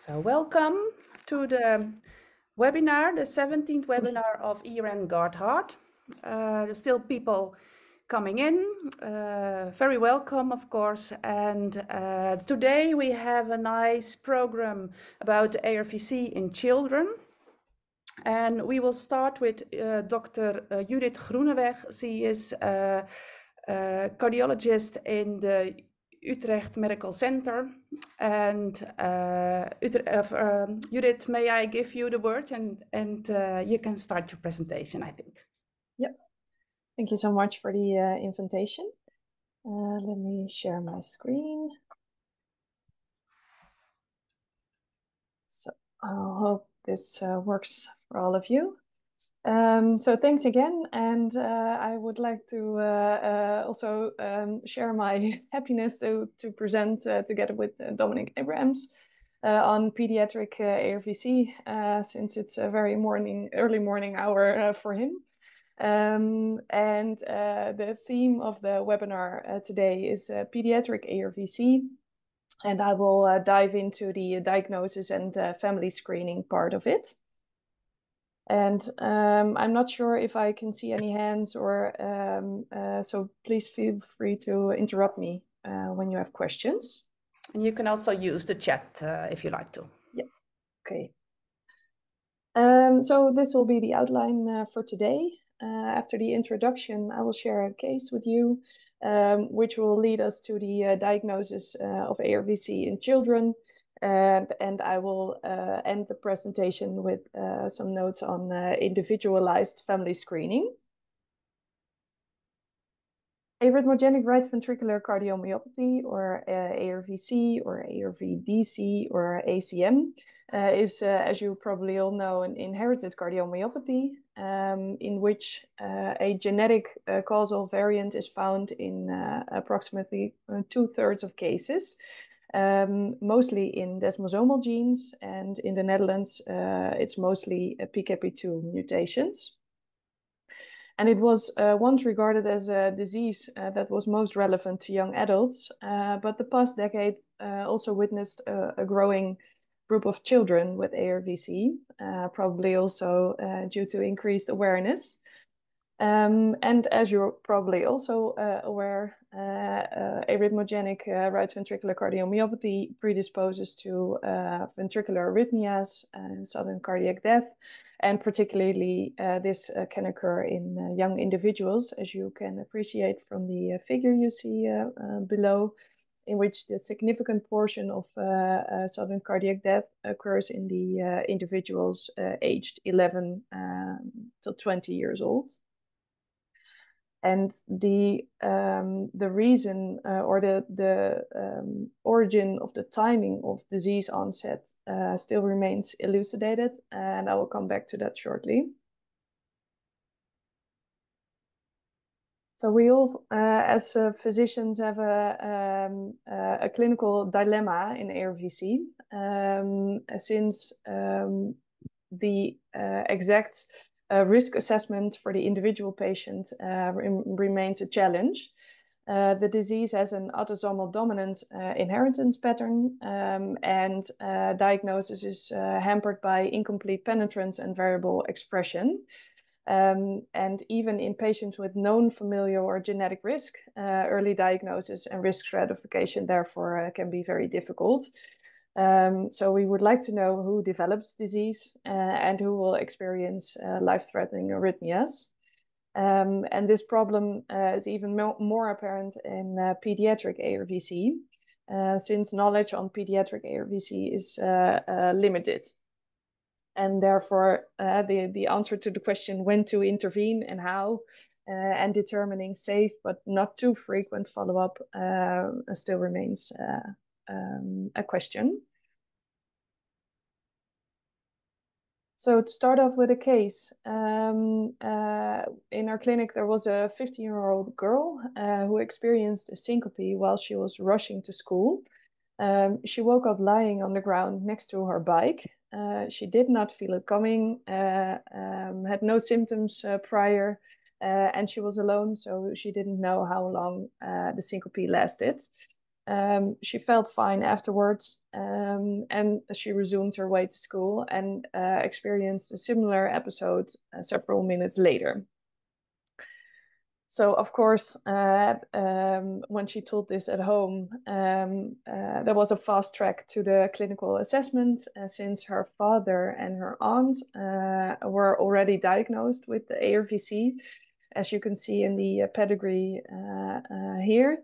So welcome to the webinar, the 17th webinar of ERN Guard Heart. Uh, there's still people coming in, uh, very welcome of course. And uh, today we have a nice program about ARVC in children. And we will start with uh, Dr. Uh, Judith Groeneweg. She is a, a cardiologist in the Utrecht Medical Center. And uh, Utrecht, uh, um, Judith, may I give you the word and, and uh, you can start your presentation, I think. Yep. Thank you so much for the uh, invitation. Uh, let me share my screen. So I hope this uh, works for all of you. Um, so thanks again, and uh, I would like to uh, uh, also um, share my happiness to to present uh, together with uh, Dominic Abrams uh, on pediatric ARVC, since it's a very morning, early morning hour for him. Um, and the theme of the webinar today is pediatric ARVC, and I will dive into the diagnosis and family screening part of it. And um, I'm not sure if I can see any hands or um, uh, so please feel free to interrupt me uh, when you have questions. And you can also use the chat uh, if you like to. Yeah, okay. Um, so this will be the outline uh, for today. Uh, after the introduction, I will share a case with you, um, which will lead us to the uh, diagnosis of ARVC in children, and, and I will uh, end the presentation with uh, some notes on uh, individualized family screening. Arrhythmogenic right ventricular cardiomyopathy, or uh, ARVC, or ARVDC, or ACM, uh, is, uh, as you probably all know, an inherited cardiomyopathy um, in which a genetic causal variant is found in approximately two thirds of cases um, mostly in desmosomal genes, and in the Netherlands, uh, it's mostly PKP2 mutations. And it was uh, once regarded as a disease uh, that was most relevant to young adults, uh, but the past decade uh, also witnessed a, a, growing group of children with ARVC, uh, probably also due to increased awareness. Um, and as you're probably also aware, uh, uh, arrhythmogenic uh, right ventricular cardiomyopathy predisposes to ventricular arrhythmias and sudden cardiac death. And particularly, this can occur in young individuals, as you can appreciate from the figure you see below in which the significant portion of uh, uh, sudden cardiac death occurs in the uh, individuals aged 11 um, to 20 years old and the um, the reason uh, or the the um, origin of the timing of disease onset uh, still remains elucidated, and I will come back to that shortly. So we all, uh, as uh, physicians, have a um, uh, a clinical dilemma in ARVC, um, since um, the uh, exact uh, risk assessment for the individual patient uh, remains a challenge. Uh, the disease has an autosomal dominant uh, inheritance pattern, um, and uh, diagnosis is uh, hampered by incomplete penetrance and variable expression. Um, and even in patients with known familial or genetic risk, early diagnosis and risk stratification therefore can be very difficult. Um, so we would like to know who develops disease uh, and who will experience uh, life-threatening arrhythmias. Um, and this problem uh, is even mo more apparent in uh, pediatric ARVC, uh, since knowledge on pediatric ARVC is uh, limited. And therefore, the, the answer to the question when to intervene and how, and determining safe but not too frequent follow-up still remains um, a question. So to start off with a case, um, uh, in our clinic there was a 15-year-old girl uh, who experienced a syncope while she was rushing to school. Um, she woke up lying on the ground next to her bike. Uh, she did not feel it coming, uh, um, had no symptoms uh, prior, uh, and she was alone, so she didn't know how long the syncope lasted. Um, she felt fine afterwards, um, and she resumed her way to school and uh, experienced a similar episode uh, several minutes later. So, of course, uh, um, when she told this at home, um, uh, there was a fast track to the clinical assessment uh, since her father and her aunt uh, were already diagnosed with the ARVC, as you can see in the pedigree here.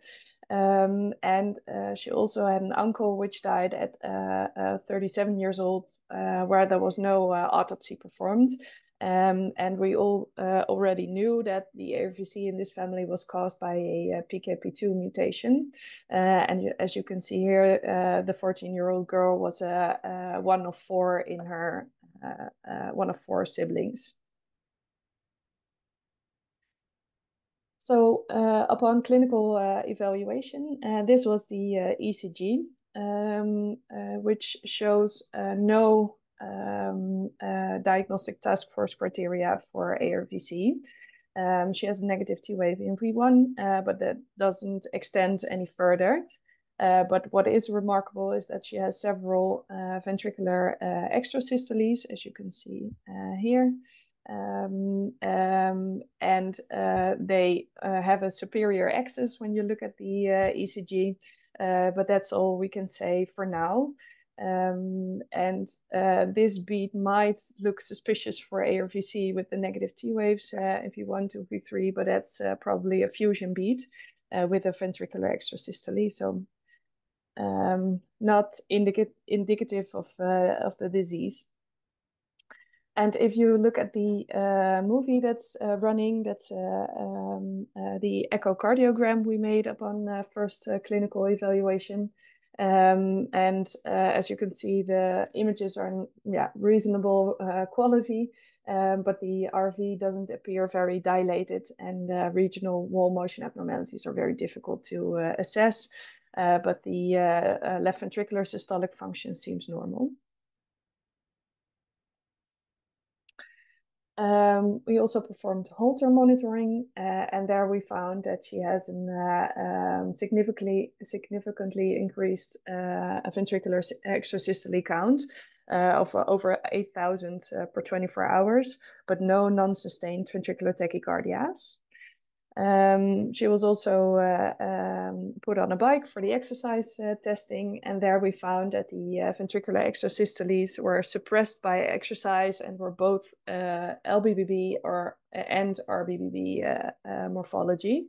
Um, and uh, she also had an uncle which died at uh, uh, 37 years old, uh, where there was no uh, autopsy performed. Um, and we all already knew that the ARVC in this family was caused by a, a PKP2 mutation. and as you can see here, the 14-year-old girl was one of four in her one of four siblings. So uh, upon clinical uh, evaluation, uh, this was the uh, ECG, um, uh, which shows uh, no um, diagnostic task force criteria for ARVC. Um, she has a negative T-wave in V1, but that doesn't extend any further. but what is remarkable is that she has several ventricular extrasystoles, as you can see here. Um, um, and uh, they uh, have a superior axis when you look at the uh, ECG, uh, but that's all we can say for now. Um, and uh, this beat might look suspicious for ARVC with the negative T waves uh, if you want to V3, but that's probably a fusion beat with a ventricular extrasystole. So um, not indica indicative of, of the disease. And if you look at the uh, movie that's uh, running, that's uh, um, uh, the echocardiogram we made upon uh, first uh, clinical evaluation. Um, and as you can see, the images are yeah reasonable quality, um, but the RV doesn't appear very dilated, and regional wall motion abnormalities are very difficult to assess. but the left ventricular systolic function seems normal. Um, we also performed Holter monitoring, uh, and there we found that she has a uh, um, significantly significantly increased uh, ventricular extrasystole count uh, of uh, over 8,000 uh, per 24 hours, but no non-sustained ventricular tachycardias. Um, she was also uh, um, put on a bike for the exercise uh, testing, and there we found that the uh, ventricular extrasystoles were suppressed by exercise and were both uh, LBBB or and RBBB uh, uh, morphology,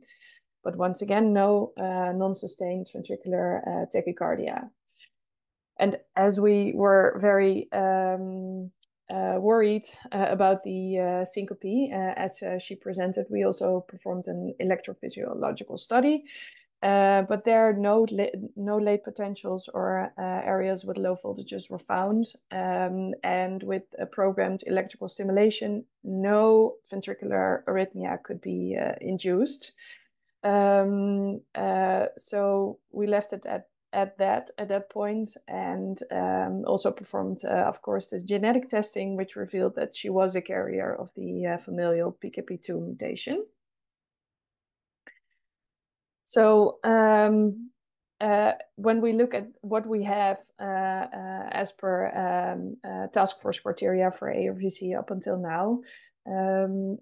but once again, no non-sustained ventricular tachycardia. And as we were very um, uh, worried uh, about the uh, syncope. Uh, as uh, she presented, we also performed an electrophysiological study, uh, but there no no late potentials or areas with low voltages were found. Um, and with a programmed electrical stimulation, no ventricular arrhythmia could be induced. Um, so we left it at at that at that point and um, also performed uh, of course the genetic testing which revealed that she was a carrier of the uh, familial PKP2 mutation. So um, uh, when we look at what we have uh, uh, as per um, uh, task force criteria for ARVC up until now, um,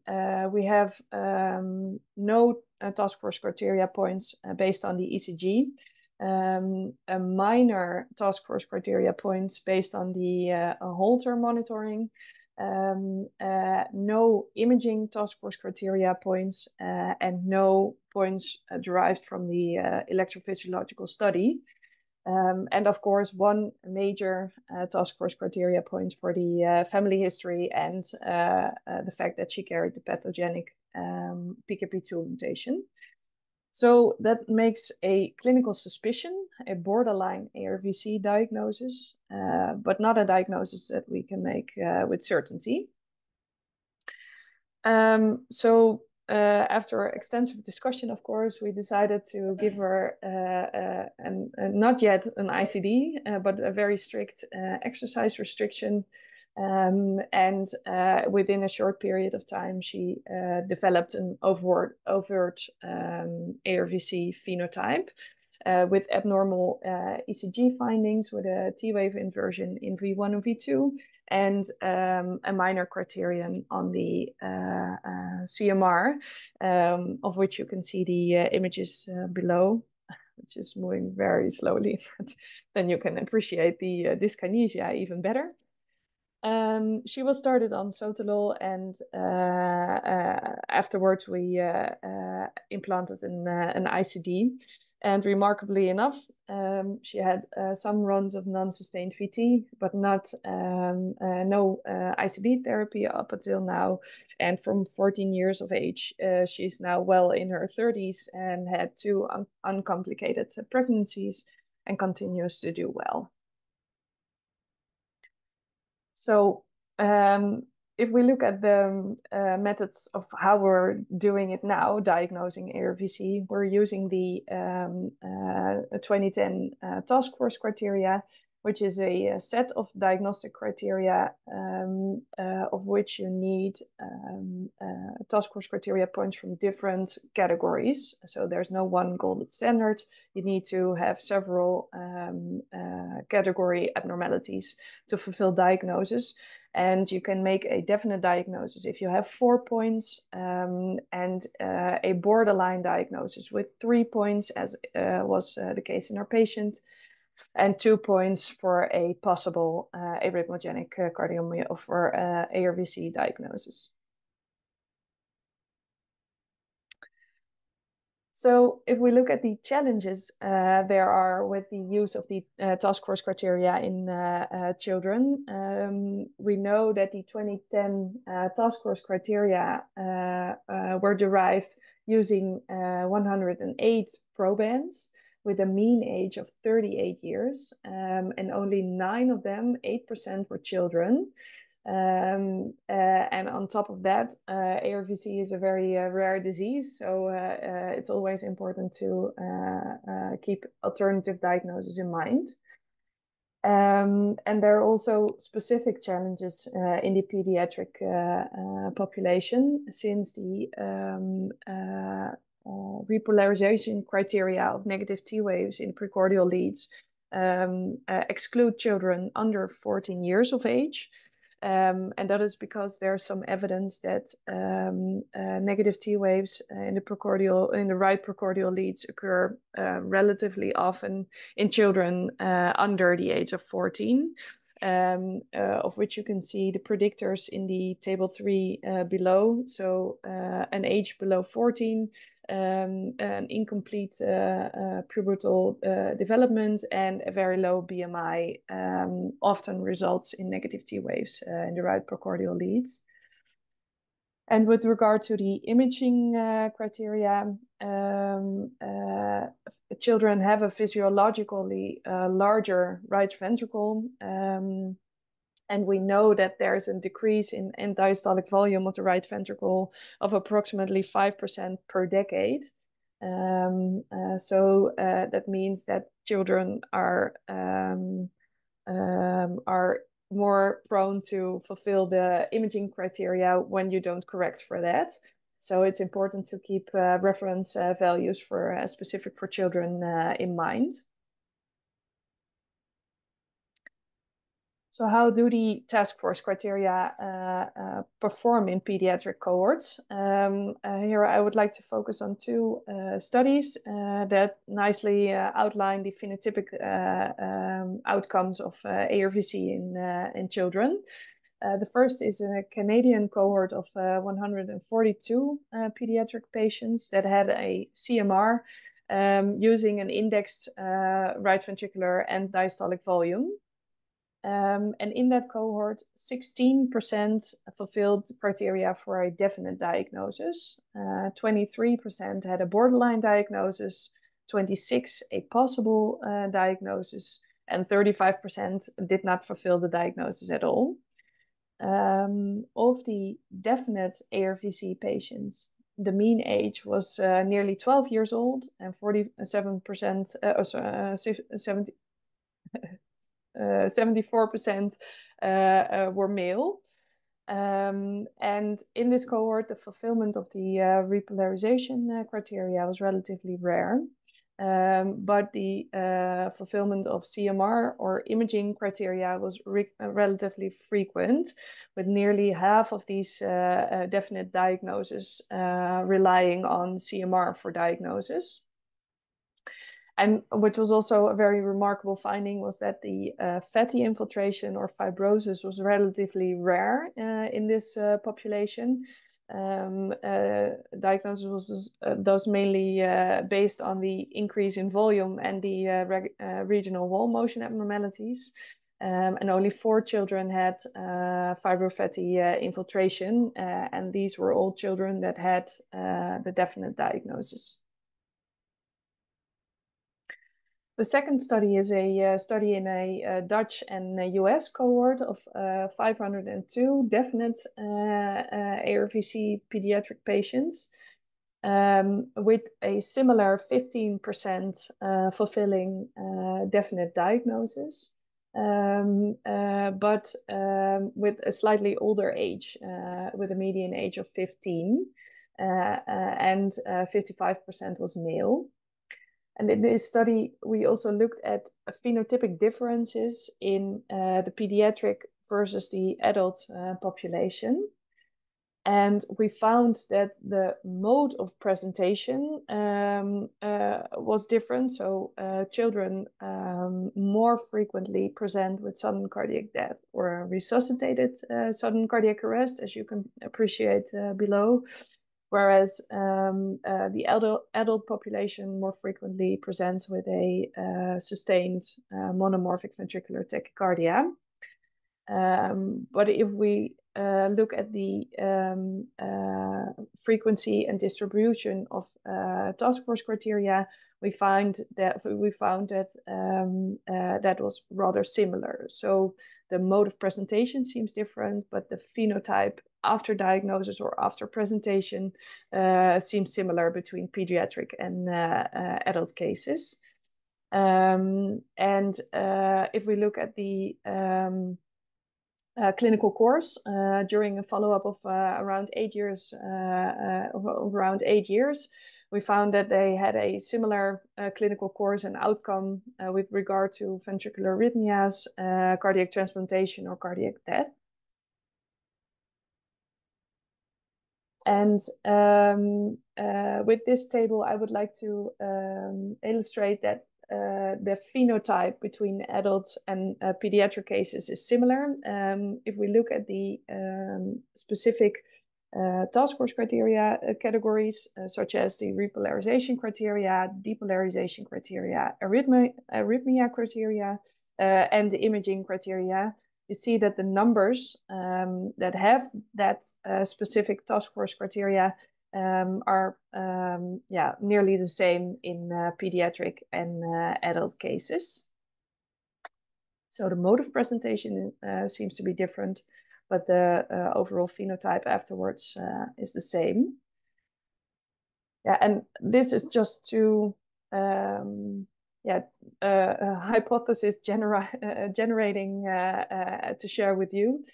we have um, no task force criteria points based on the ECG um, a minor task force criteria points based on the uh, Holter monitoring, um, uh, no imaging task force criteria points, uh, and no points uh, derived from the uh, electrophysiological study. Um, and of course, one major uh, task force criteria point for the family history and the fact that she carried the pathogenic um, PKP2 mutation. So that makes a clinical suspicion, a borderline ARVC diagnosis, uh, but not a diagnosis that we can make uh, with certainty. Um, so uh, after extensive discussion, of course, we decided to give her uh, uh, an, not yet an ICD, uh, but a very strict exercise restriction Um, and uh, within a short period of time, she uh, developed an overt, overt um, ARVC phenotype uh, with abnormal uh, ECG findings with a T wave inversion in V1 and V2, and um, a minor criterion on the uh, uh, CMR, um, of which you can see the images below which is moving very slowly, but then you can appreciate the uh, dyskinesia even better. Um, she was started on sotalol, and uh, uh, afterwards we uh, uh implanted an, uh, an ICD. And remarkably enough, um, she had uh, some runs of non-sustained VT, but not um, no ICD therapy up until now. And from 14 years of age, she's now well in her 30s and had two un uncomplicated pregnancies and continues to do well. So um, if we look at the uh, methods of how we're doing it now, diagnosing ARVC, we're using the um, uh, 2010 uh, task force criteria, which is a, a set of diagnostic criteria um, uh, of which you need um, uh, task force criteria points from different categories. So there's no one gold standard. You need to have several um, uh, category abnormalities to fulfill diagnosis. And you can make a definite diagnosis if you have four points um, and uh, a borderline diagnosis with three points, as uh, was uh, the case in our patient and two points for a possible uh, arrhythmogenic uh, cardiomyopathy for uh, ARVC diagnosis. So if we look at the challenges uh, there are with the use of the uh, task force criteria in uh, uh children, um, we know that the 2010 uh, task force criteria were derived using 108 probands with a mean age of 38 years, um, and only nine of them, 8%, were children. Um, uh, and on top of that, uh, ARVC is a very uh, rare disease, so uh, uh, it's always important to uh, keep alternative diagnosis in mind. Um, and there are also specific challenges in the pediatric population since the um, uh, repolarization criteria of negative T waves in precordial leads um, uh, exclude children under 14 years of age. Um, and that is because there's some evidence that um, uh, negative T waves in the precordial, in the right precordial leads occur uh, relatively often in children uh, under the age of 14 um, uh, of which you can see the predictors in the table three uh, below. So uh, an age below 14, um, an incomplete uh, uh, pubertal uh, development, and a very low BMI um, often results in negative T waves in the right precordial leads. And with regard to the imaging uh, criteria, um, uh, children have a physiologically uh, larger right ventricle. Um, and we know that there's a decrease in, in diastolic volume of the right ventricle of approximately 5% per decade. Um, uh, so uh, that means that children are um, um, are more prone to fulfill the imaging criteria when you don't correct for that. So it's important to keep uh, reference uh, values for uh, specific for children uh, in mind. So how do the task force criteria uh, uh, perform in pediatric cohorts? Um, uh, here I would like to focus on two uh, studies uh, that nicely uh, outline the phenotypic um, outcomes of ARVC in, in children. the first is a Canadian cohort of 142 pediatric patients that had a CMR um, using an indexed right ventricular end diastolic volume. Um, and in that cohort, 16% fulfilled criteria for a definite diagnosis, uh, 23% had a borderline diagnosis, 26 a possible uh, diagnosis, and 35% did not fulfill the diagnosis at all. Um, of the definite ARVC patients, the mean age was uh, nearly 12 years old, and 47%, uh, oh, uh, 70, 74% were male. Um, and in this cohort, the fulfillment of the uh, repolarization uh, criteria was relatively rare. Um, but the uh, fulfillment of CMR or imaging criteria was re relatively frequent, with nearly half of these definite diagnoses relying on CMR for diagnosis. And which was also a very remarkable finding was that the uh, fatty infiltration or fibrosis was relatively rare uh, in this uh, population. Um, uh, diagnosis was uh, those mainly uh, based on the increase in volume and the regional wall motion abnormalities. Um, and only four children had fibrofatty infiltration, and these were all children that had the definite diagnosis. The second study is a uh, study in a, a, uh, Dutch and a US cohort of uh, 502 definite uh, uh ARVC pediatric patients um, with a similar 15% uh, fulfilling definite diagnosis, um, but um, with a slightly older age, with a median age of 15, and 55% was male. And in this study, we also looked at phenotypic differences in uh, the pediatric versus the adult uh, population. And we found that the mode of presentation um, uh, was different. So, uh, children um, more frequently present with sudden cardiac death or resuscitated uh, sudden cardiac arrest, as you can appreciate uh, below whereas um, uh, the adult, adult population more frequently presents with a uh, sustained uh, monomorphic ventricular tachycardia. Um, but if we uh, look at the um, uh, frequency and distribution of uh, task force criteria, we find that we found that um, that was rather similar. So the mode of presentation seems different, but the phenotype after diagnosis or after presentation uh, seems similar between pediatric and uh, uh, adult cases. Um, and uh, if we look at the um, uh, clinical course uh, during a follow-up of around eight years, around eight years, we found that they had a similar uh, clinical course and outcome uh, with regard to ventricular arrhythmias, uh, cardiac transplantation, or cardiac death. And um, uh, with this table, I would like to um, illustrate that uh, the phenotype between adult and uh, pediatric cases is similar. Um, if we look at the um, specific uh, task force criteria uh, categories, uh, such as the repolarization criteria, depolarization criteria, arrhythmia, arrhythmia criteria, and the imaging criteria, you see that the numbers um, that have that uh, specific task force criteria um, are um, yeah nearly the same in uh, pediatric and uh, adult cases. So the mode of presentation uh, seems to be different, but the uh, overall phenotype afterwards uh, is the same. Yeah, and this is just to um, yeah, uh, a hypothesis genera uh, generating uh, uh, to share with you.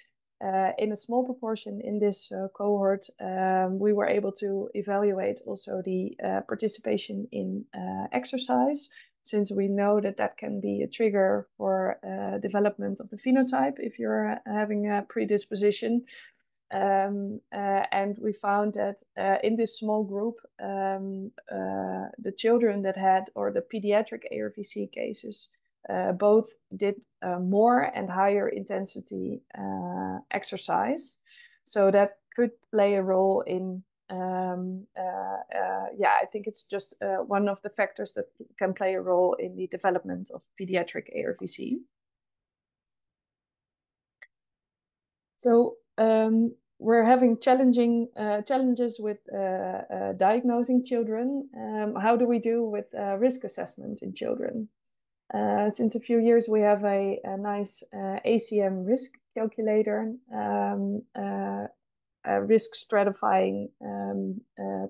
Uh, in a small proportion in this cohort, um, we were able to evaluate also the participation in exercise, since we know that that can be a trigger for development of the phenotype if you're having a predisposition um, uh, and we found that uh, in this small group, um, uh, the children that had, or the pediatric ARVC cases, uh, both did uh, more and higher intensity uh, exercise. So that could play a role in, um, yeah, I think it's just one of the factors that can play a role in the development of pediatric ARVC. So um, we're having challenging uh, challenges with uh, uh, diagnosing children. Um, how do we do with uh, risk assessments in children? Uh, since a few years, we have a, a nice ACM risk calculator, um, risk stratifying um,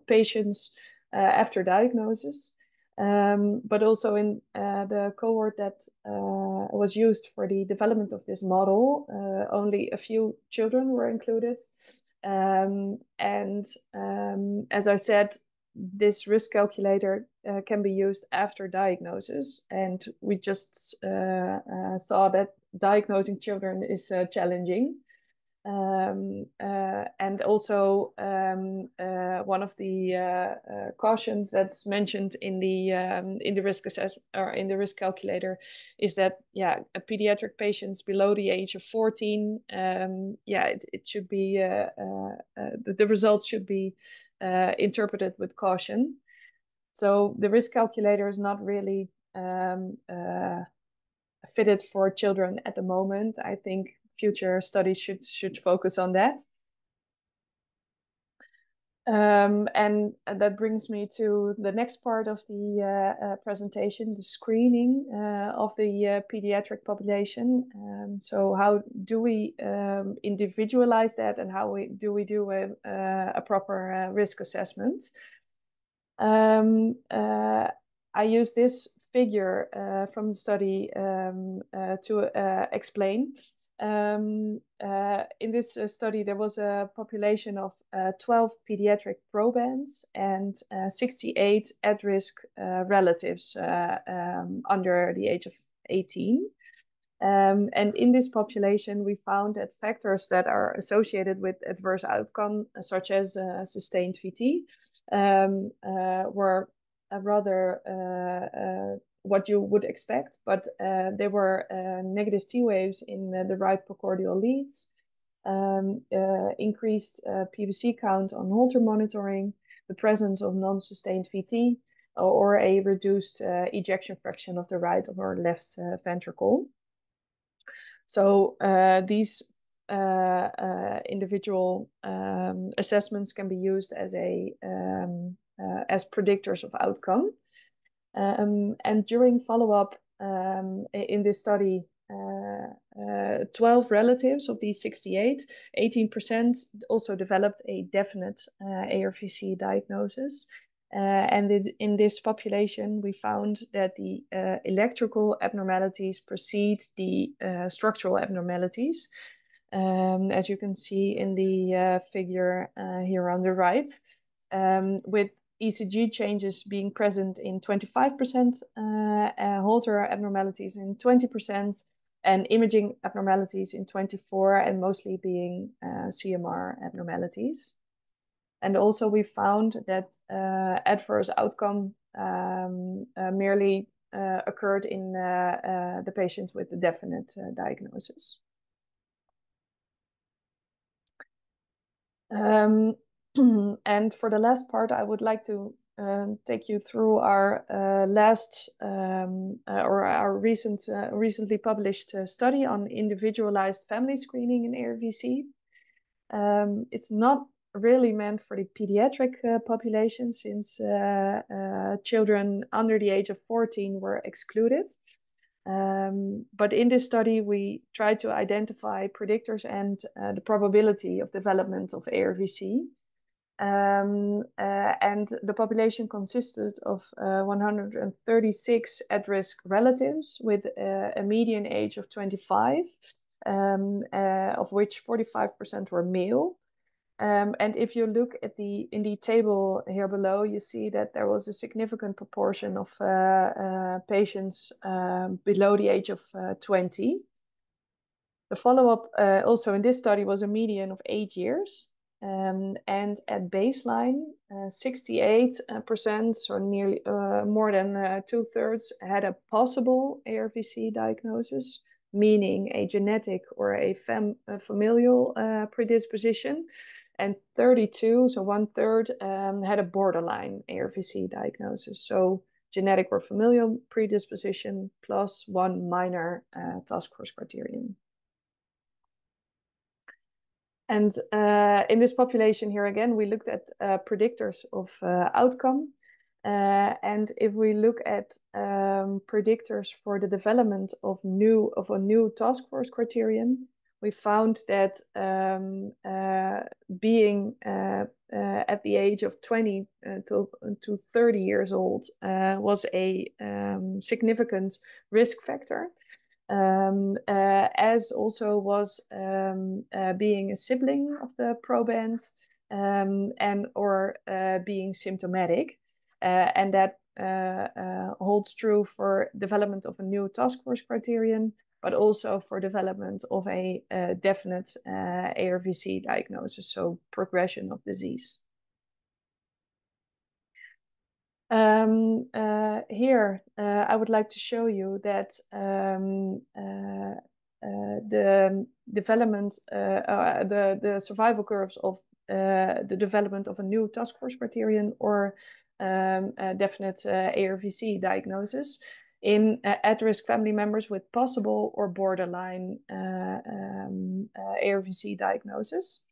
patients after diagnosis. Um, but also in uh, the cohort that uh, was used for the development of this model, uh, only a few children were included. Um, and um, as I said, this risk calculator uh, can be used after diagnosis. And we just uh, uh, saw that diagnosing children is challenging. Um, uh, and also um, uh, one of the uh, uh cautions that's mentioned in the um, in the risk assessment or in the risk calculator is that yeah, a pediatric patients below the age of 14, um, yeah, it, it should be uh, uh, the, the results should be interpreted with caution. So the risk calculator is not really um, fitted for children at the moment. I think future studies should should focus on that. Um, and that brings me to the next part of the uh, uh, presentation, the screening uh, of the uh, pediatric population. Um, so how do we um, individualize that and how we, do we do a, uh, a proper uh, risk assessment? Um, I use this figure from the study um, to explain um, uh, in this uh, study, there was a population of uh, 12 pediatric probands and uh, 68 at risk uh, relatives uh, um, under the age of 18. Um, and in this population, we found that factors that are associated with adverse outcome, such as sustained VT, um, were rather what you would expect, but uh, there were uh, negative T waves in uh, the right precordial leads, um, uh, increased uh, PVC count on Holter monitoring, the presence of non-sustained VT, or a reduced ejection fraction of the right or left ventricle. So these individual um, assessments can be used as a um, as predictors of outcome. Um, and during follow-up um, in this study, uh, uh, 12 relatives of these 68, 18% also developed a definite uh, ARVC diagnosis. Uh, and it, in this population, we found that the uh, electrical abnormalities precede the uh, structural abnormalities, um, as you can see in the figure here on the right, um, with ECG changes being present in 25%, uh, uh, Holter abnormalities in 20%, and imaging abnormalities in 24, and mostly being uh, CMR abnormalities. And also we found that uh, adverse outcome um, uh, merely uh, occurred in the patients with a definite diagnosis. Um, and for the last part, I would like to uh, take you through our uh, last um, uh, or our recent uh, recently published uh, study on individualized family screening in ARVC. Um, it's not really meant for the pediatric uh, population since children under the age of 14 were excluded. Um, but in this study, we tried to identify predictors and the probability of development of ARVC. Um, uh, and the population consisted of uh, 136 at risk relatives with uh, a median age of 25, um, uh, of which 45% were male. Um, and if you look at the in the table here below, you see that there was a significant proportion of uh, uh, patients um, below the age of 20. The follow up also in this study was a median of eight years. Um, and at baseline, 68%, uh, or nearly uh, more than uh, two thirds, had a possible ARVC diagnosis, meaning a genetic or a, fam- a familial uh, predisposition. And 32, so one third, um, had a borderline ARVC diagnosis. So genetic or familial predisposition plus one minor uh, task force criterion. And uh, in this population here again, we looked at uh, predictors of uh, outcome. Uh, and if we look at um, predictors for the development of new of a new task force criterion, we found that um, uh, being uh, at the age of 20 uh, to, to 30 years old was a um, significant risk factor. Um, uh, as also was um, being a sibling of the proband um, and or being symptomatic. and that holds true for development of a new task force criterion, but also for development of a, definite uh, ARVC diagnosis, so progression of disease. Um, uh, here, uh, I would like to show you that um, uh, uh, the development, uh, the, the survival curves of the development of a new task force criterion or um, definite ARVC diagnosis in uh, at-risk family members with possible or borderline uh, um, uh, ARVC diagnosis.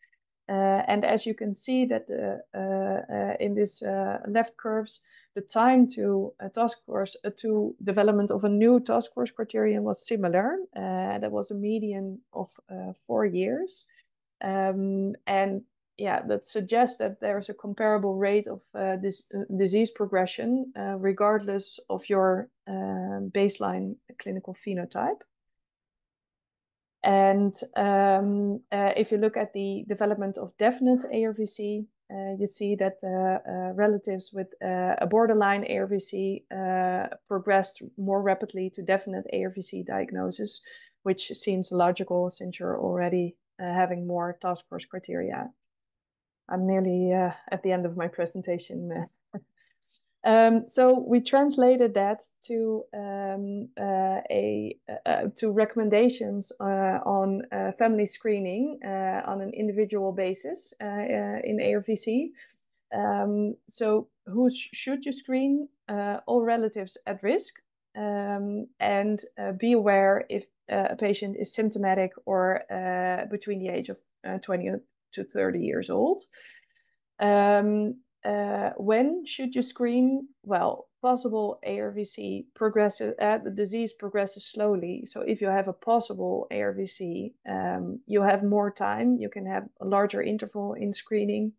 Uh, and as you can see that the, uh, in this left curves, the time to a task force to development of a new task force criterion was similar. that was a median of four years. Um, and yeah, that suggests that there's a comparable rate of uh, this uh, disease progression, uh, regardless of your um, baseline clinical phenotype. And um, uh, if you look at the development of definite ARVC, uh, Uh, you see that uh, uh relatives with uh, a borderline ARVC progressed more rapidly to definite ARVC diagnosis, which seems logical since you're already having more task force criteria. I'm nearly uh, at the end of my presentation. um, so we translated that to um, uh, a uh, to recommendations uh, on uh, family screening uh, on an individual basis in ARVC. Um, so who sh should you screen? all relatives at risk, um, and be aware if a patient is symptomatic or between the age of 20 to 30 years old. Um, uh, when should you screen? Well, possible ARVC progresses, uh, the disease progresses slowly. So if you have a possible ARVC, um, you have more time. You can have a larger interval in screening.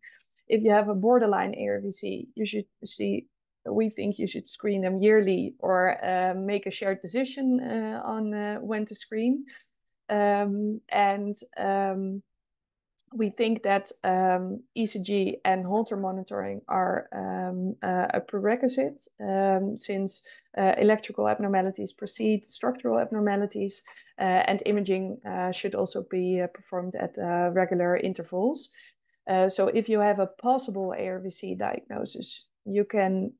If you have a borderline ARVC, you should see. We think you should screen them yearly or uh, make a shared decision uh, on uh, when to screen. Um, and um, we think that um, ECG and Holter monitoring are um, uh, a prerequisite um, since uh, electrical abnormalities precede structural abnormalities, uh, and imaging uh, should also be uh, performed at uh, regular intervals. so, if you have a possible ARVC diagnosis, you can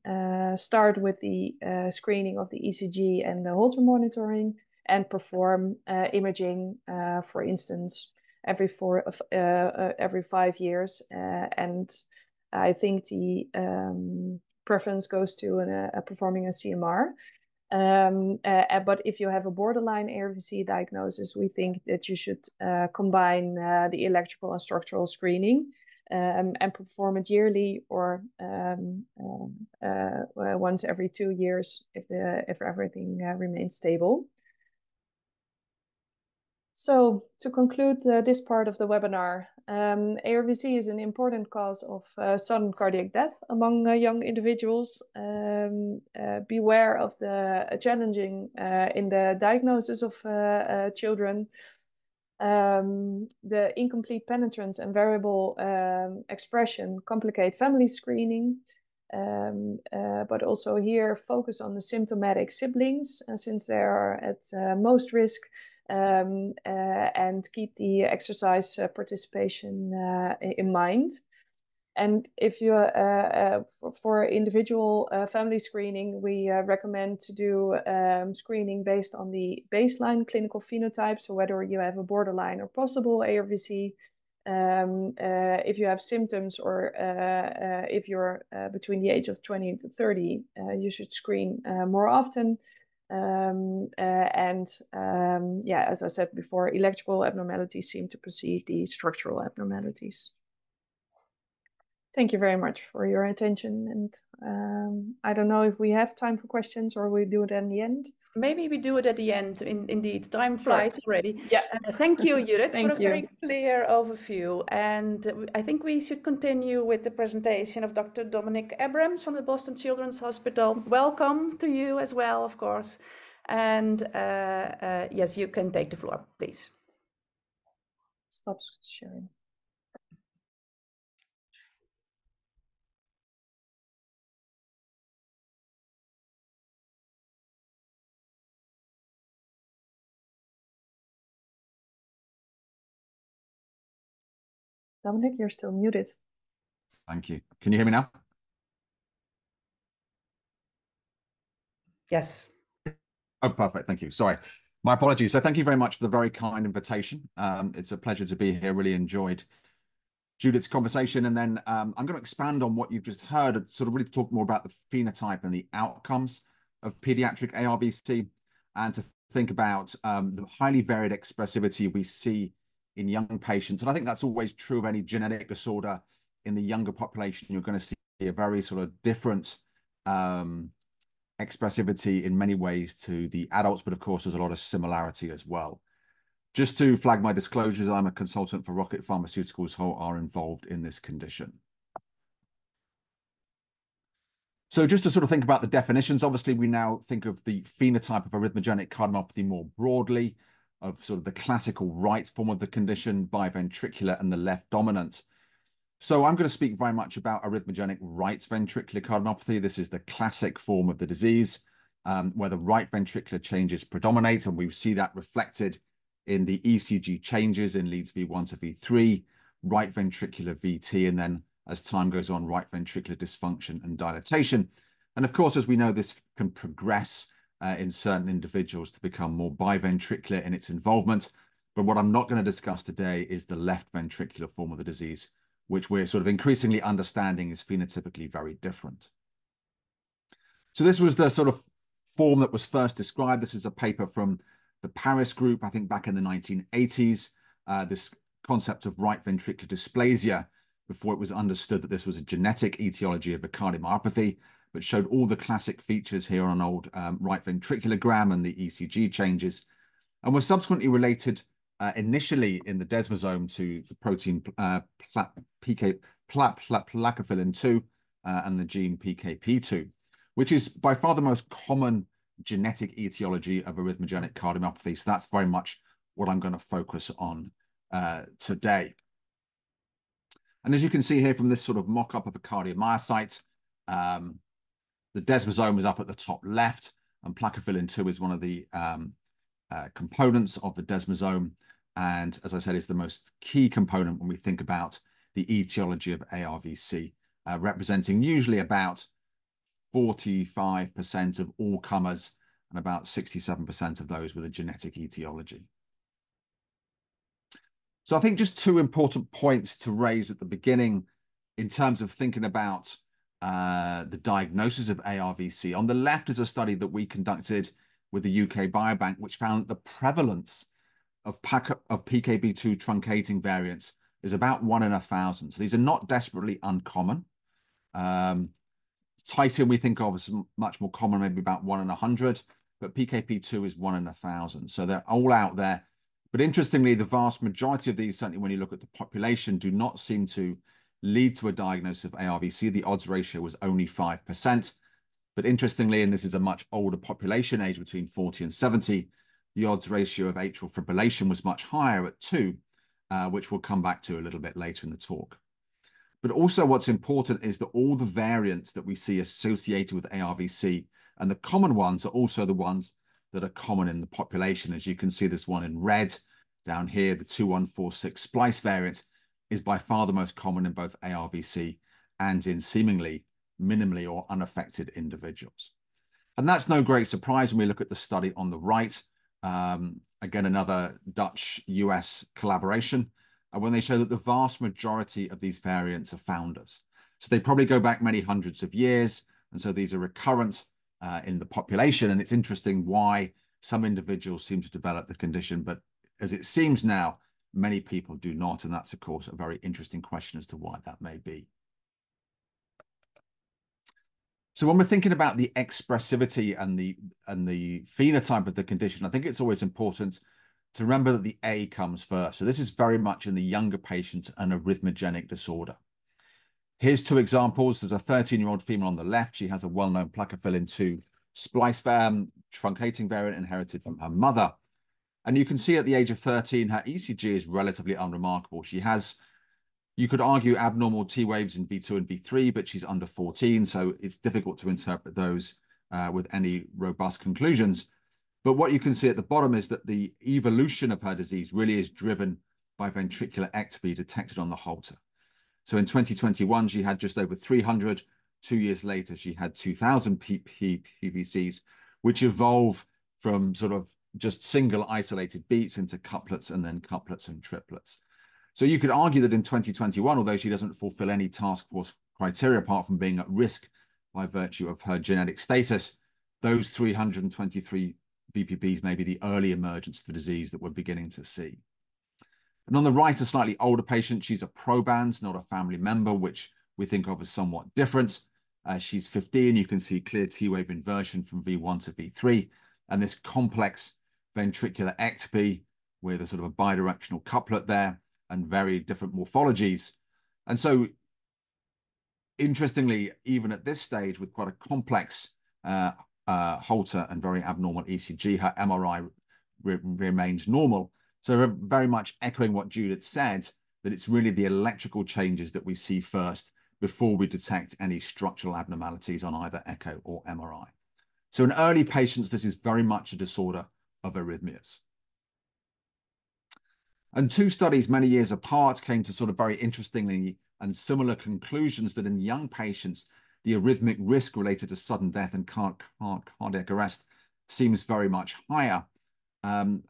start with the screening of the ECG and the Holter monitoring and perform imaging, for instance every four uh, uh, every five years, uh, and I think the um, preference goes to an, performing a CMR. Um, uh, but if you have a borderline ARVC diagnosis, we think that you should uh, combine uh, the electrical and structural screening um, and perform it yearly or um, once every two years if the if everything remains stable. So to conclude uh, this part of the webinar, um, ARVC is an important cause of uh, sudden cardiac death among uh, young individuals. Um, uh, beware of the uh, challenging uh, in the diagnosis of children. Um, the incomplete penetrance and variable um, expression complicate family screening. Um, but also here focus on the symptomatic siblings since they are at most risk um, uh, and keep the exercise uh, participation uh, in mind. And if you, for, for, individual family screening, we recommend to do um, screening based on the baseline clinical phenotype. So whether you have a borderline or possible ARVC, um, uh, if you have symptoms or uh, uh, if you're between the age of 20 to 30, you should screen more often. Um, uh, and um, yeah, as I said before, electrical abnormalities seem to precede the structural abnormalities. Thank you very much for your attention. And um, I don't know if we have time for questions or we do it in the end. Maybe we do it at the end. In, indeed, time flies sure. already. Yeah. Uh, thank you, Judith, thank for a you. very clear overview. And I think we should continue with the presentation of Dr. Dominic Abrams from the Boston Children's Hospital. Welcome to you as well, of course. And uh, uh, yes, you can take the floor, please. Stop sharing. Dominic, you're still muted. Thank you. Can you hear me now? Yes. Oh, perfect. Thank you. Sorry. My apologies. So thank you very much for the very kind invitation. Um, it's a pleasure to be here. Really enjoyed Judith's conversation. And then um, I'm going to expand on what you've just heard and sort of really talk more about the phenotype and the outcomes of pediatric ARVC and to think about um, the highly varied expressivity we see in young patients. And I think that's always true of any genetic disorder in the younger population. You're going to see a very sort of different um, expressivity in many ways to the adults, but of course, there's a lot of similarity as well. Just to flag my disclosures, I'm a consultant for Rocket Pharmaceuticals who are involved in this condition. So just to sort of think about the definitions, obviously we now think of the phenotype of arrhythmogenic cardiomyopathy more broadly of sort of the classical right form of the condition, biventricular and the left dominant. So I'm going to speak very much about arrhythmogenic right ventricular cardiomyopathy. This is the classic form of the disease um, where the right ventricular changes predominate, and we see that reflected in the ECG changes in leads V1 to V3, right ventricular VT, and then as time goes on, right ventricular dysfunction and dilatation. And of course, as we know, this can progress uh, in certain individuals to become more biventricular in its involvement. But what I'm not going to discuss today is the left ventricular form of the disease, which we're sort of increasingly understanding is phenotypically very different. So this was the sort of form that was first described. This is a paper from the Paris group, I think back in the 1980s, uh, this concept of right ventricular dysplasia before it was understood that this was a genetic etiology of a cardiomyopathy but showed all the classic features here on old um, right ventriculogram and the ECG changes, and were subsequently related uh, initially in the desmosome to the protein uh, PK, plakophilin 2 uh, and the gene PKP2, which is by far the most common genetic etiology of arrhythmogenic cardiomyopathy. So that's very much what I'm going to focus on uh, today. And as you can see here from this sort of mock-up of a cardiomyocyte, um, the desmosome is up at the top left, and plakophilin 2 is one of the um, uh, components of the desmosome. And as I said, is the most key component when we think about the etiology of ARVC, uh, representing usually about 45% of all comers and about 67% of those with a genetic etiology. So I think just two important points to raise at the beginning in terms of thinking about uh, the diagnosis of ARVC. On the left is a study that we conducted with the UK Biobank, which found that the prevalence of, of PKP2 truncating variants is about one in a thousand. So these are not desperately uncommon. Um, Titin we think of as much more common, maybe about one in a hundred, but PKP2 is one in a thousand. So they're all out there. But interestingly, the vast majority of these, certainly when you look at the population, do not seem to lead to a diagnosis of ARVC, the odds ratio was only 5%. But interestingly, and this is a much older population, age between 40 and 70, the odds ratio of atrial fibrillation was much higher at 2, uh, which we'll come back to a little bit later in the talk. But also what's important is that all the variants that we see associated with ARVC and the common ones are also the ones that are common in the population. As you can see this one in red down here, the 2146 splice variant, is by far the most common in both ARVC and in seemingly minimally or unaffected individuals. And that's no great surprise when we look at the study on the right. Um, again, another Dutch-US collaboration, uh, when they show that the vast majority of these variants are founders. So they probably go back many hundreds of years, and so these are recurrent uh, in the population. And it's interesting why some individuals seem to develop the condition, but as it seems now, Many people do not, and that's, of course, a very interesting question as to why that may be. So when we're thinking about the expressivity and the and the phenotype of the condition, I think it's always important to remember that the A comes first. So this is very much in the younger patient an arrhythmogenic disorder. Here's two examples. There's a 13-year-old female on the left. She has a well-known plakophilin 2 splice um, truncating variant inherited from her mother. And you can see at the age of 13, her ECG is relatively unremarkable. She has, you could argue, abnormal T waves in V2 and V3, but she's under 14, so it's difficult to interpret those uh, with any robust conclusions. But what you can see at the bottom is that the evolution of her disease really is driven by ventricular ectopy detected on the Holter. So in 2021, she had just over 300. Two years later, she had 2,000 PVCs, which evolve from sort of just single isolated beats into couplets and then couplets and triplets. So you could argue that in 2021, although she doesn't fulfill any task force criteria apart from being at risk by virtue of her genetic status, those 323 VPPs may be the early emergence of the disease that we're beginning to see. And on the right, a slightly older patient. She's a proband, not a family member, which we think of as somewhat different. Uh, she's 15. You can see clear T-wave inversion from V1 to V3, and this complex ventricular ectopy with a sort of a bidirectional couplet there and very different morphologies. And so, interestingly, even at this stage, with quite a complex uh, uh, Holter and very abnormal ECG, her MRI re remains normal. So very much echoing what Judith said, that it's really the electrical changes that we see first before we detect any structural abnormalities on either echo or MRI. So in early patients, this is very much a disorder of arrhythmias. And two studies many years apart came to sort of very interestingly and similar conclusions that in young patients, the arrhythmic risk related to sudden death and cardiac arrest seems very much higher. Um,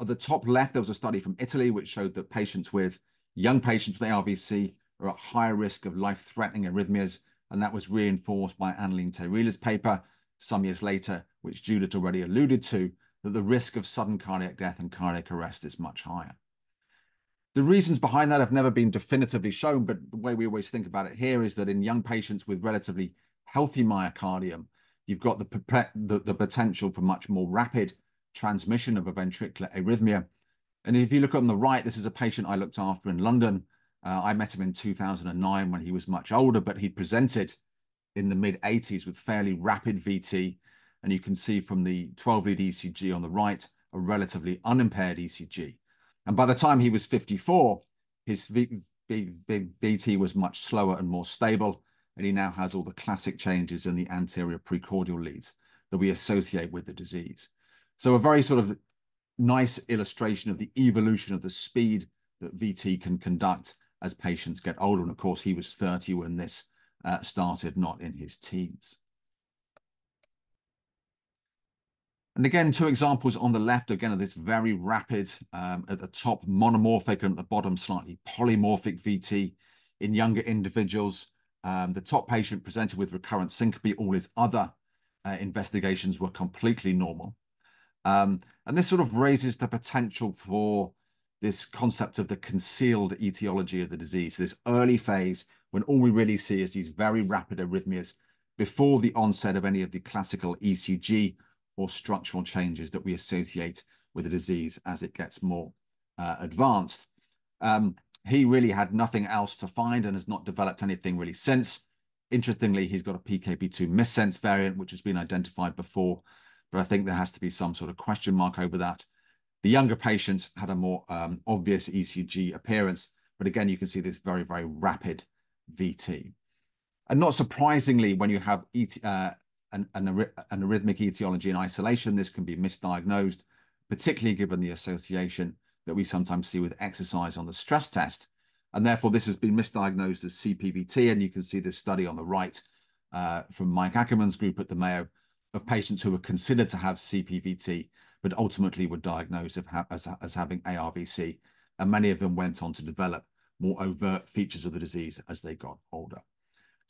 at the top left, there was a study from Italy which showed that patients with young patients with ARVC are at higher risk of life-threatening arrhythmias, and that was reinforced by Anneline te Riele's paper some years later, which Judith already alluded to, that the risk of sudden cardiac death and cardiac arrest is much higher. The reasons behind that have never been definitively shown, but the way we always think about it here is that in young patients with relatively healthy myocardium, you've got the, the, the potential for much more rapid transmission of a ventricular arrhythmia. And if you look on the right, this is a patient I looked after in London. Uh, I met him in 2009 when he was much older, but he presented in the mid 80s with fairly rapid VT. And you can see from the 12 lead ECG on the right, a relatively unimpaired ECG. And by the time he was 54, his v v v VT was much slower and more stable. And he now has all the classic changes in the anterior precordial leads that we associate with the disease. So a very sort of nice illustration of the evolution of the speed that VT can conduct as patients get older. And of course, he was 30 when this uh, started, not in his teens. And again, two examples on the left, again, of this very rapid, um, at the top, monomorphic, and at the bottom, slightly polymorphic VT in younger individuals. Um, the top patient presented with recurrent syncope. All his other uh, investigations were completely normal. Um, and this sort of raises the potential for this concept of the concealed etiology of the disease, this early phase when all we really see is these very rapid arrhythmias before the onset of any of the classical ECG or structural changes that we associate with the disease as it gets more uh, advanced. Um, he really had nothing else to find and has not developed anything really since. Interestingly, he's got a PKP2 missense variant, which has been identified before, but I think there has to be some sort of question mark over that. The younger patient had a more um, obvious ECG appearance, but again, you can see this very, very rapid VT. And not surprisingly, when you have ET, uh, an, an, an arrhythmic etiology in isolation, this can be misdiagnosed, particularly given the association that we sometimes see with exercise on the stress test. And therefore, this has been misdiagnosed as CPVT. And you can see this study on the right uh, from Mike Ackerman's group at the Mayo of patients who were considered to have CPVT, but ultimately were diagnosed as, as having ARVC. And many of them went on to develop more overt features of the disease as they got older.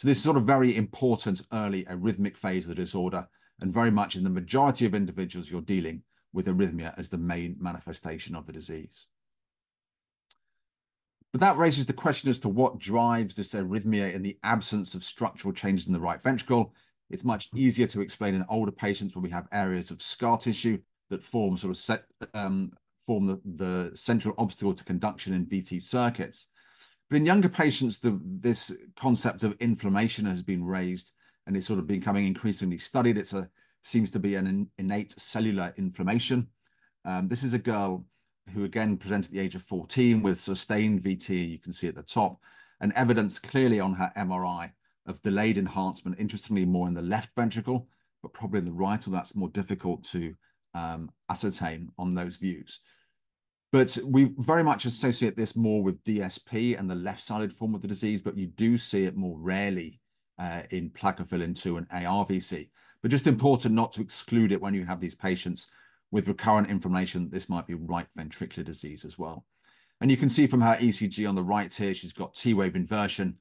So this is sort of very important early arrhythmic phase of the disorder, and very much in the majority of individuals, you're dealing with arrhythmia as the main manifestation of the disease. But that raises the question as to what drives this arrhythmia in the absence of structural changes in the right ventricle. It's much easier to explain in older patients where we have areas of scar tissue that form sort of set, um, form the, the central obstacle to conduction in VT circuits. But in younger patients, the, this concept of inflammation has been raised and it's sort of becoming increasingly studied. It's a seems to be an innate cellular inflammation. Um, this is a girl who again presents at the age of 14 with sustained VT, you can see at the top, and evidence clearly on her MRI of delayed enhancement, interestingly more in the left ventricle, but probably in the right, or that's more difficult to um, ascertain on those views. But we very much associate this more with DSP and the left-sided form of the disease, but you do see it more rarely uh, in plakophilin 2 and ARVC. But just important not to exclude it when you have these patients with recurrent inflammation. This might be right ventricular disease as well. And you can see from her ECG on the right here, she's got T-wave inversion,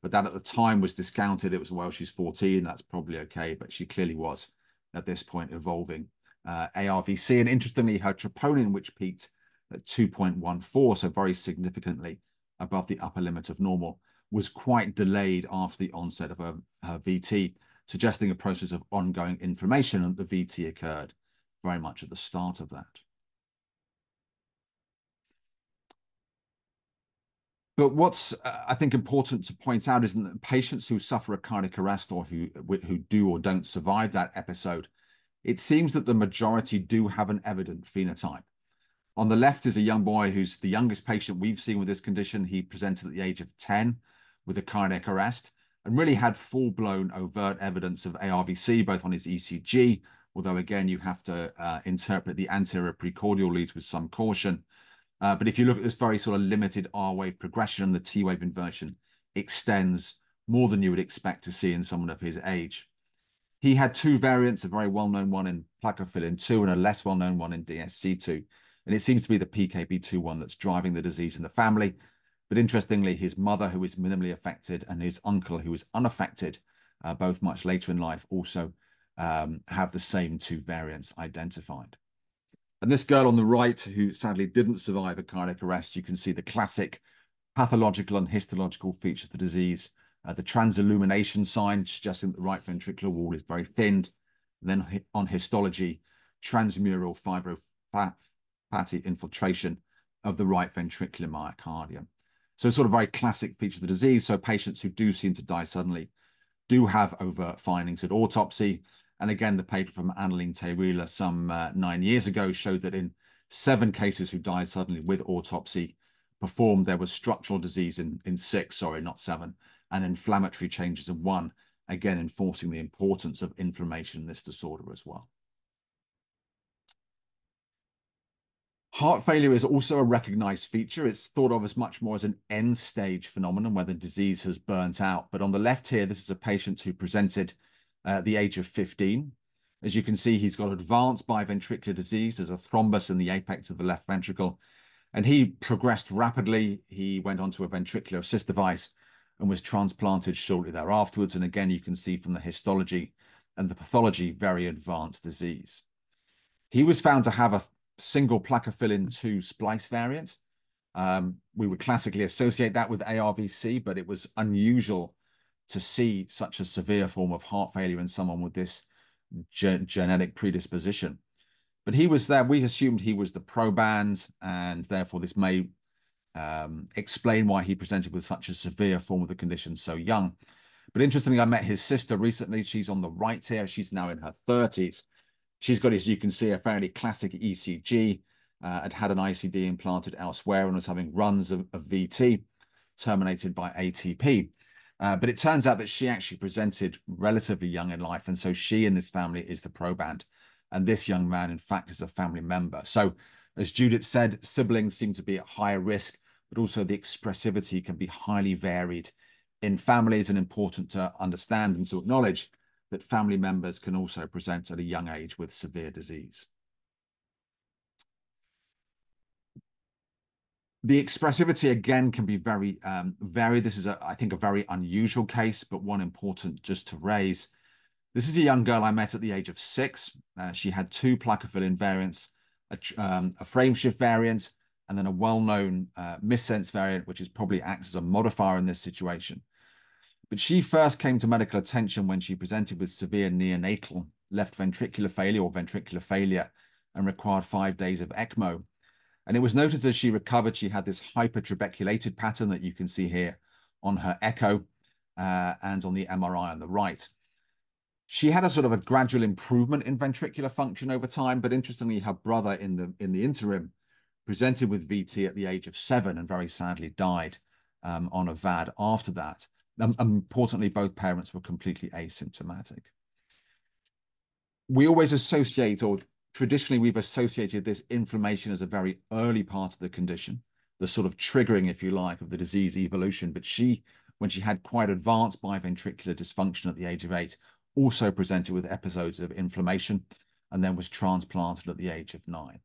but that at the time was discounted. It was, well, she's 14, that's probably okay, but she clearly was at this point evolving uh, ARVC. And interestingly, her troponin, which peaked at 2.14, so very significantly above the upper limit of normal, was quite delayed after the onset of her, her VT, suggesting a process of ongoing inflammation, and the VT occurred very much at the start of that. But what's, uh, I think, important to point out is that patients who suffer a cardiac arrest or who, who do or don't survive that episode, it seems that the majority do have an evident phenotype. On the left is a young boy who's the youngest patient we've seen with this condition. He presented at the age of 10 with a cardiac arrest and really had full-blown overt evidence of ARVC, both on his ECG, although again, you have to uh, interpret the anterior precordial leads with some caution. Uh, but if you look at this very sort of limited R-wave progression, the T-wave inversion extends more than you would expect to see in someone of his age. He had two variants, a very well-known one in plakophilin 2 and a less well-known one in DSC2. And it seems to be the PKP2 one that's driving the disease in the family. But interestingly, his mother, who is minimally affected, and his uncle, who is unaffected, uh, both much later in life, also um, have the same two variants identified. And this girl on the right, who sadly didn't survive a cardiac arrest, you can see the classic pathological and histological features of the disease. Uh, the transillumination sign suggesting that the right ventricular wall is very thinned. And then on histology, transmural infiltration of the right ventricular myocardium. So sort of very classic feature of the disease. So patients who do seem to die suddenly do have overt findings at autopsy. And again, the paper from Anneline te Riele some uh, nine years ago showed that in seven cases who died suddenly with autopsy performed, there was structural disease in, in six, sorry, not seven, and inflammatory changes in one, again, enforcing the importance of inflammation in this disorder as well. Heart failure is also a recognized feature. It's thought of as much more as an end stage phenomenon where the disease has burnt out. But on the left here, this is a patient who presented at the age of 15. As you can see, he's got advanced biventricular disease. There's a thrombus in the apex of the left ventricle. And he progressed rapidly. He went on to a ventricular assist device and was transplanted shortly thereafter. And again, you can see from the histology and the pathology, very advanced disease. He was found to have a single plakophilin 2 splice variant. Um, we would classically associate that with ARVC, but it was unusual to see such a severe form of heart failure in someone with this ge genetic predisposition. But he was there. We assumed he was the proband, and therefore this may um, explain why he presented with such a severe form of the condition so young. But interestingly, I met his sister recently. She's on the right here. She's now in her 30s. She's got, as you can see, a fairly classic ECG, uh, had had an ICD implanted elsewhere and was having runs of, of VT terminated by ATP. Uh, but it turns out that she actually presented relatively young in life. And so she in this family is the proband. And this young man, in fact, is a family member. So as Judith said, siblings seem to be at higher risk, but also the expressivity can be highly varied in families and important to understand and to acknowledge that family members can also present at a young age with severe disease. The expressivity again can be very um, varied. This is, a, I think, a very unusual case, but one important just to raise. This is a young girl I met at the age of six. Uh, she had two plakophilin variants, a, um, a frameshift variant, and then a well-known uh, missense variant, which is probably acts as a modifier in this situation. But she first came to medical attention when she presented with severe neonatal left ventricular failure or ventricular failure and required five days of ECMO. And it was noticed as she recovered, she had this hypertrabeculated pattern that you can see here on her echo uh, and on the MRI on the right. She had a sort of a gradual improvement in ventricular function over time, but interestingly, her brother in the in the interim presented with VT at the age of seven and very sadly died um, on a VAD after that. Um, importantly, both parents were completely asymptomatic. We always associate, or traditionally we've associated this inflammation as a very early part of the condition, the sort of triggering, if you like, of the disease evolution. But she, when she had quite advanced biventricular dysfunction at the age of eight, also presented with episodes of inflammation and then was transplanted at the age of nine.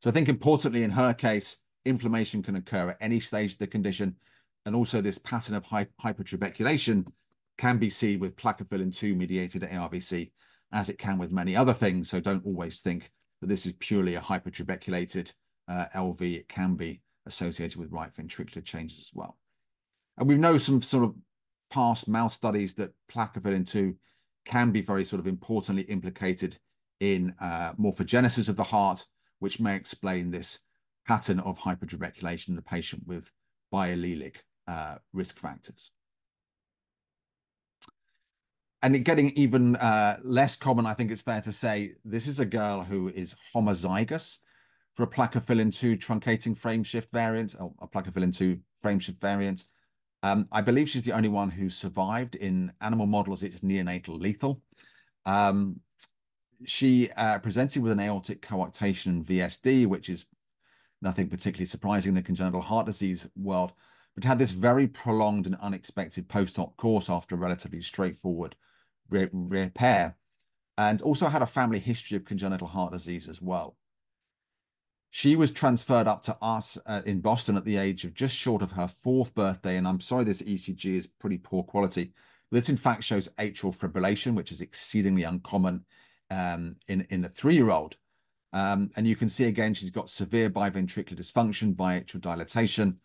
So I think importantly in her case, inflammation can occur at any stage of the condition. And also this pattern of hy hypertrabeculation can be seen with plakophilin 2 mediated ARVC as it can with many other things. So don't always think that this is purely a hypertrabeculated uh, LV. It can be associated with right ventricular changes as well. And we know some sort of past mouse studies that plakophilin 2 can be very sort of importantly implicated in uh, morphogenesis of the heart, which may explain this pattern of hypertrabeculation in the patient with biallelic uh, risk factors and getting even uh, less common, I think it's fair to say, this is a girl who is homozygous for a plakophilin 2 truncating frameshift variant, or a plakophilin 2 frameshift variant. Um, I believe she's the only one who survived in animal models. It's neonatal lethal. Um, she uh, presented with an aortic coarctation VSD, which is nothing particularly surprising in the congenital heart disease world, but had this very prolonged and unexpected post-op course after a relatively straightforward re repair, and also had a family history of congenital heart disease as well. She was transferred up to us uh, in Boston at the age of just short of her fourth birthday. And I'm sorry, this ECG is pretty poor quality. This, in fact, shows atrial fibrillation, which is exceedingly uncommon um, in, in a three year old. Um, and you can see again, she's got severe biventricular dysfunction, biatrial dilatation,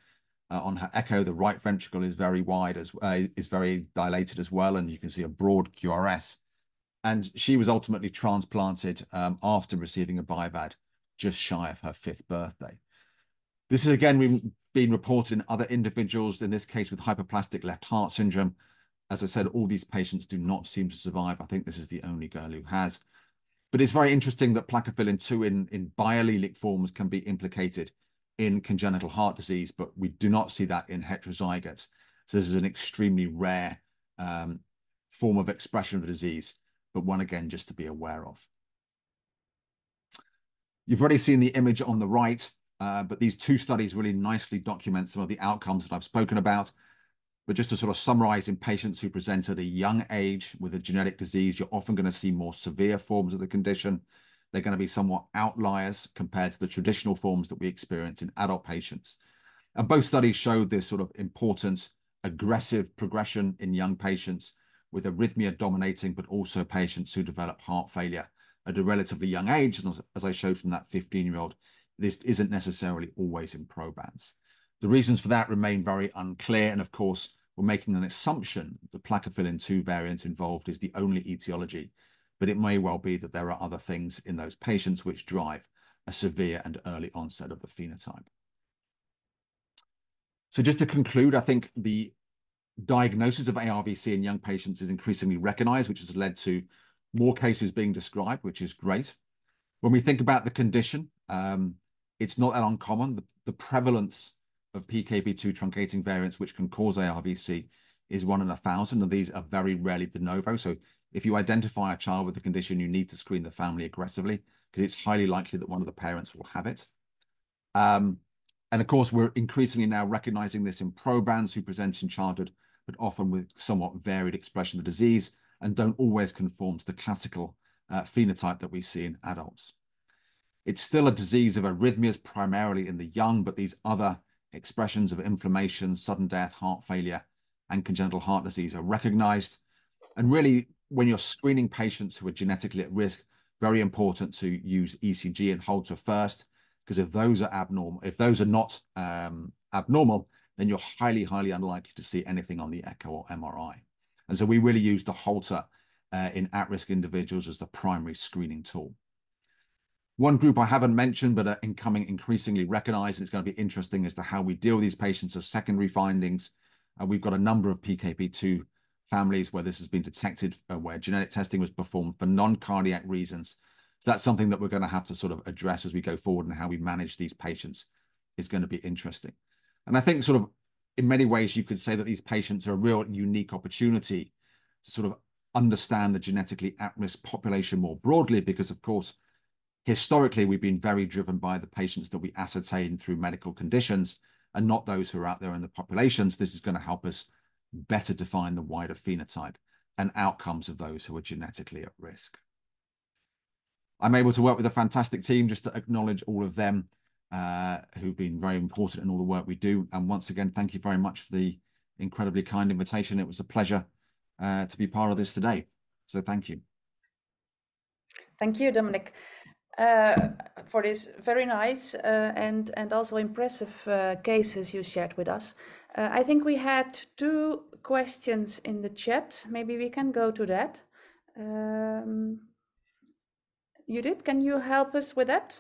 uh, on her echo, the right ventricle is very wide as uh, is very dilated as well, and you can see a broad QRS. And she was ultimately transplanted um, after receiving a BIVAD just shy of her fifth birthday. This is again been reported in other individuals, in this case with hypoplastic left heart syndrome. As I said, all these patients do not seem to survive. I think this is the only girl who has. But it's very interesting that plakophilin 2 in, in biallelic forms can be implicated in congenital heart disease, but we do not see that in heterozygotes. So this is an extremely rare um, form of expression of the disease, but one again just to be aware of. You've already seen the image on the right, uh, but these two studies really nicely document some of the outcomes that I've spoken about. But just to sort of summarize, in patients who present at a young age with a genetic disease, you're often going to see more severe forms of the condition. They're going to be somewhat outliers compared to the traditional forms that we experience in adult patients. And both studies showed this sort of important aggressive progression in young patients with arrhythmia dominating, but also patients who develop heart failure at a relatively young age. And as I showed from that 15-year-old, this isn't necessarily always in probands. The reasons for that remain very unclear. And of course, we're making an assumption the plakophilin 2 variant involved is the only etiology but it may well be that there are other things in those patients which drive a severe and early onset of the phenotype. So just to conclude, I think the diagnosis of ARVC in young patients is increasingly recognized, which has led to more cases being described, which is great. When we think about the condition, um, it's not that uncommon. The, the prevalence of PKP2 truncating variants, which can cause ARVC, is one in a thousand, and these are very rarely de novo. So if you identify a child with the condition, you need to screen the family aggressively because it's highly likely that one of the parents will have it. Um, and of course, we're increasingly now recognizing this in probands who present in childhood, but often with somewhat varied expression of the disease and don't always conform to the classical uh, phenotype that we see in adults. It's still a disease of arrhythmias primarily in the young, but these other expressions of inflammation, sudden death, heart failure, and congenital heart disease are recognized. And really, when you're screening patients who are genetically at risk, very important to use ECG and Holter first, because if those are abnormal, if those are not um, abnormal, then you're highly, highly unlikely to see anything on the echo or MRI. And so we really use the Holter uh, in at-risk individuals as the primary screening tool. One group I haven't mentioned, but are incoming increasingly recognized, and it's going to be interesting as to how we deal with these patients as secondary findings. Uh, we've got a number of PKP2 families where this has been detected, uh, where genetic testing was performed for non-cardiac reasons. So that's something that we're going to have to sort of address as we go forward and how we manage these patients is going to be interesting. And I think sort of in many ways, you could say that these patients are a real unique opportunity to sort of understand the genetically at-risk population more broadly, because of course, historically, we've been very driven by the patients that we ascertain through medical conditions and not those who are out there in the populations. This is going to help us better define the wider phenotype and outcomes of those who are genetically at risk. I'm able to work with a fantastic team just to acknowledge all of them uh, who've been very important in all the work we do. And once again, thank you very much for the incredibly kind invitation. It was a pleasure uh, to be part of this today. So thank you. Thank you, Dominic, for this very nice uh, and, and also impressive uh, cases you shared with us. Uh, I think we had two questions in the chat. Maybe we can go to that. Um, Judith, can you help us with that?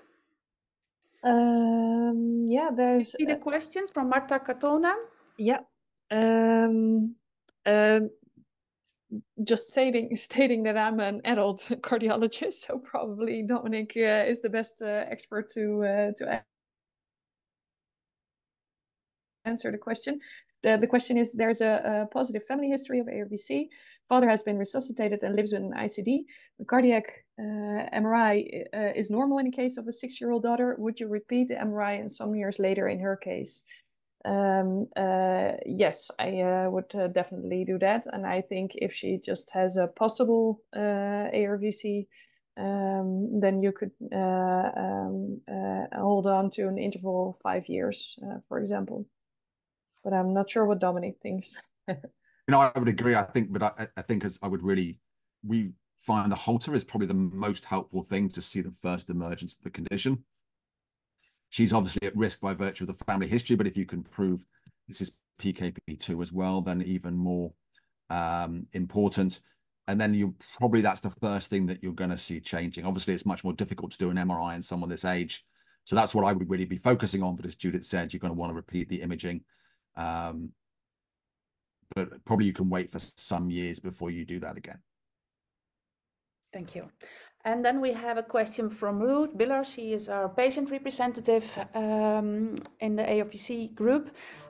Um, yeah, there's See the uh, questions from Marta Catona. yeah. Um, um, just stating stating that I'm an adult cardiologist, so probably Dominic uh, is the best uh, expert to uh, to answer the question. The, the question is there's a, a positive family history of ARVC. Father has been resuscitated and lives in an ICD. The cardiac uh, MRI uh, is normal in the case of a six year old daughter. Would you repeat the MRI and some years later in her case? Um, uh, yes, I uh, would uh, definitely do that. And I think if she just has a possible uh, ARVC, um, then you could um, hold on to an interval of five years, for example but I'm not sure what Dominic thinks. you know, I would agree. I think, but I, I think as I would really, we find the Holter is probably the most helpful thing to see the first emergence of the condition. She's obviously at risk by virtue of the family history, but if you can prove this is PKP2 as well, then even more um, important. And then you probably that's the first thing that you're going to see changing. Obviously, it's much more difficult to do an MRI in someone this age. So that's what I would really be focusing on. But as Judith said, you're going to want to repeat the imaging um, but probably you can wait for some years before you do that again. Thank you. And then we have a question from Ruth Biller. She is our patient representative um, in the ARVC group.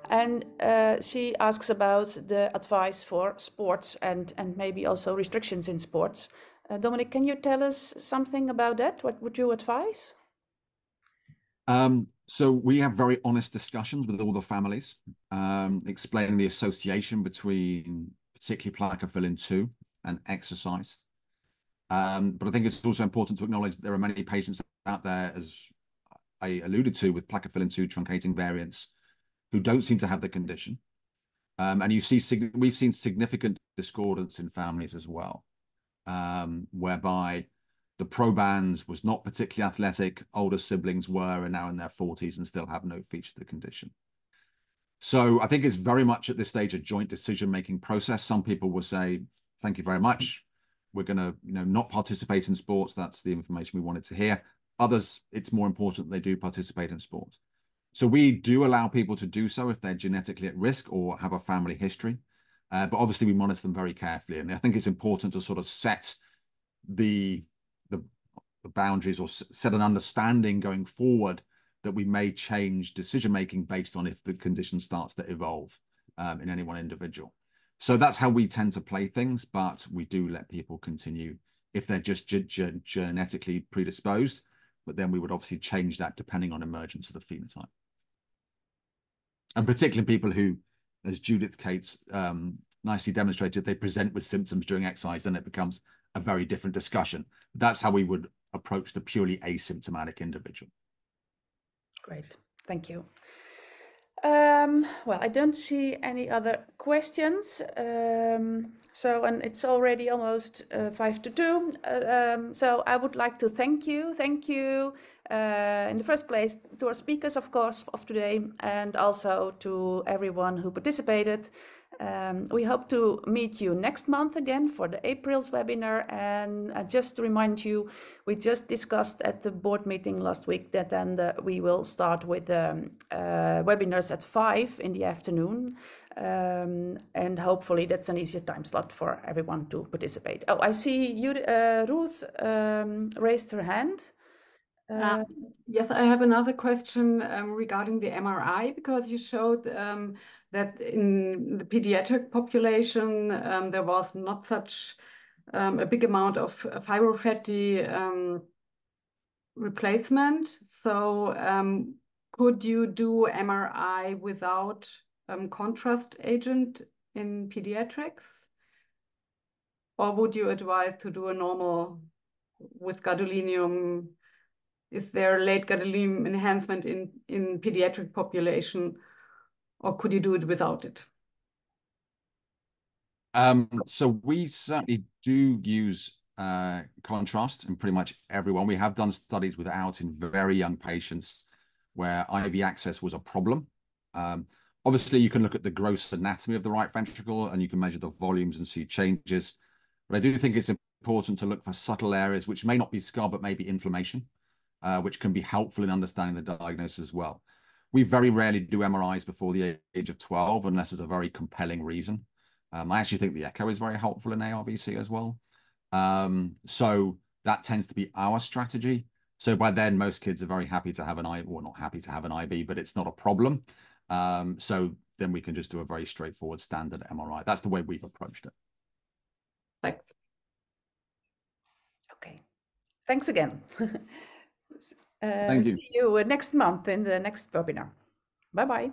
And uh, she asks about the advice for sports and, and maybe also restrictions in sports. Uh, Dominic, can you tell us something about that? What would you advise? Um, so we have very honest discussions with all the families, um, explaining the association between particularly plakophilin 2 and exercise. Um, but I think it's also important to acknowledge that there are many patients out there, as I alluded to, with plakophilin 2 truncating variants who don't seem to have the condition. Um, and you see, we've seen significant discordance in families as well, um, whereby the proband was not particularly athletic. Older siblings were and now in their 40s and still have no feature of the condition. So I think it's very much at this stage a joint decision-making process. Some people will say, thank you very much. We're going to you know, not participate in sports. That's the information we wanted to hear. Others, it's more important they do participate in sports. So we do allow people to do so if they're genetically at risk or have a family history. Uh, but obviously we monitor them very carefully. And I think it's important to sort of set the the boundaries or set an understanding going forward that we may change decision making based on if the condition starts to evolve um, in any one individual. So that's how we tend to play things, but we do let people continue if they're just ge ge genetically predisposed. But then we would obviously change that depending on emergence of the phenotype. And particularly people who, as Judith Cates um, nicely demonstrated, they present with symptoms during exercise, then it becomes a very different discussion. That's how we would approach the purely asymptomatic individual. Great, thank you. Um, well, I don't see any other questions. Um, so, and it's already almost uh, five to two. Uh, um, so, I would like to thank you. Thank you uh, in the first place to our speakers, of course, of today, and also to everyone who participated. Um, we hope to meet you next month again for the April's webinar. And uh, just to remind you, we just discussed at the board meeting last week that then the, we will start with um, uh, webinars at five in the afternoon. Um, and hopefully that's an easier time slot for everyone to participate. Oh, I see you, uh, Ruth um, raised her hand. Uh, yes, I have another question um, regarding the MRI because you showed um, that in the pediatric population um, there was not such um, a big amount of fibrofatty um, replacement. So um, could you do MRI without contrast agent in pediatrics? Or would you advise to do a normal with gadolinium is there late gadolinium enhancement in, in pediatric population, or could you do it without it? Um, so we certainly do use uh, contrast in pretty much everyone. We have done studies without in very young patients where IV access was a problem. Um, obviously, you can look at the gross anatomy of the right ventricle and you can measure the volumes and see changes. But I do think it's important to look for subtle areas which may not be scar, but maybe inflammation uh, which can be helpful in understanding the diagnosis as well. We very rarely do MRIs before the age of 12 unless there's a very compelling reason. Um, I actually think the echo is very helpful in ARVC as well. Um, so that tends to be our strategy. So by then, most kids are very happy to have an IV, or not happy to have an IV, but it's not a problem. Um, so then we can just do a very straightforward standard MRI. That's the way we've approached it. Thanks. Okay. Thanks again. Uh, Thank you. See you next month in the next webinar. Bye bye.